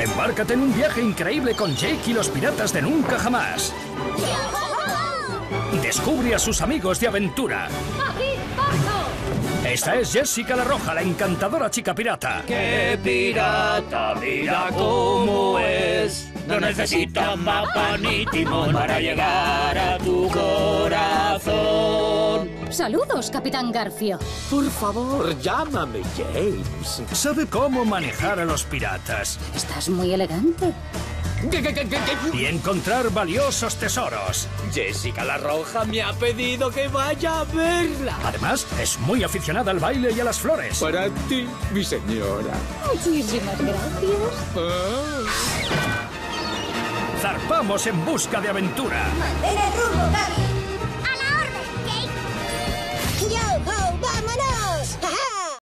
Embárcate en un viaje increíble con Jake y los piratas de Nunca Jamás. Descubre a sus amigos de aventura. Esta es Jessica la Roja, la encantadora chica pirata. ¡Qué pirata! Mira cómo es. No necesita mapa ni timón para llegar a tu. Saludos, Capitán Garfio. Por favor, llámame James. Sabe cómo manejar a los piratas Estás muy elegante. Y encontrar valiosos tesoros. Jessica la Roja me ha pedido que vaya a verla. Además, es muy aficionada al baile y a las flores. Para ti, mi señora. Muchísimas gracias. Ah. Zarpamos en busca de aventura. ¡Mantén el rumbo, Gaby!